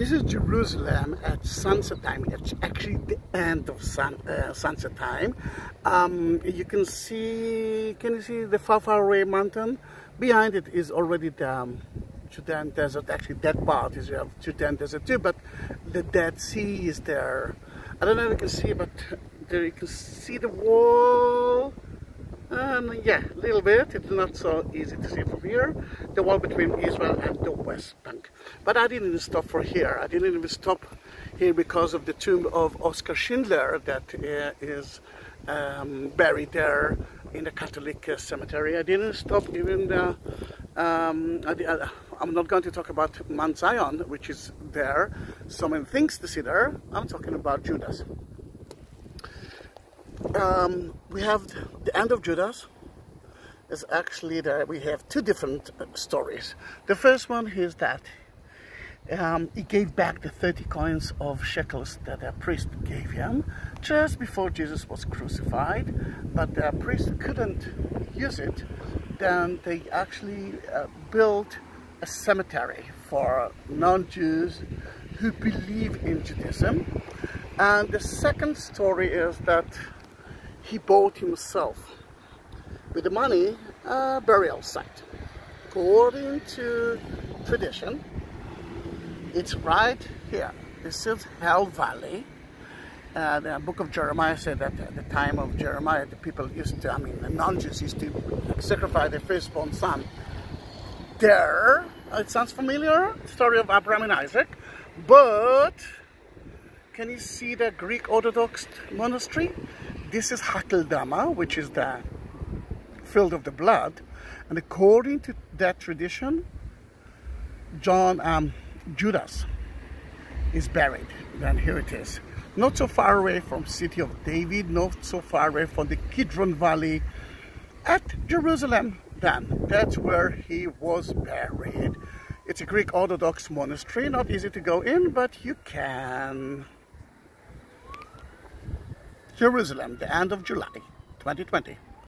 This is Jerusalem at sunset time. It's actually the end of sun, uh, sunset time. Um, you can see, can you see the far, far away mountain? Behind it is already the um, Judean Desert. Actually, that part is uh, Judean Desert too, but the Dead Sea is there. I don't know if you can see, but there you can see the wall yeah, a little bit. It's not so easy to see from here. The wall between Israel and the West Bank. But I didn't stop for here. I didn't even stop here because of the tomb of Oskar Schindler that uh, is um, buried there in the Catholic uh, cemetery. I didn't stop even the, um, I, am not going to talk about Mount Zion, which is there. So many things to see there. I'm talking about Judas um, we have the end of Judas is actually that we have two different uh, stories. The first one is that um, he gave back the 30 coins of shekels that the priest gave him just before Jesus was crucified, but the priest couldn't use it. Then they actually uh, built a cemetery for non-Jews who believe in Judaism. And the second story is that he bought himself with the money a burial site. According to tradition, it's right here. This is Hell Valley. Uh, the book of Jeremiah said that at the time of Jeremiah, the people used to, I mean, the non-Jews used to sacrifice their firstborn son. There, it sounds familiar, story of Abraham and Isaac, but can you see the Greek Orthodox monastery? This is Hakeldama, which is the field of the blood. And according to that tradition, John um, Judas is buried. Then here it is. Not so far away from city of David, not so far away from the Kidron Valley at Jerusalem. Then that's where he was buried. It's a Greek Orthodox monastery, not easy to go in, but you can. Jerusalem, the end of July 2020.